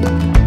Bye.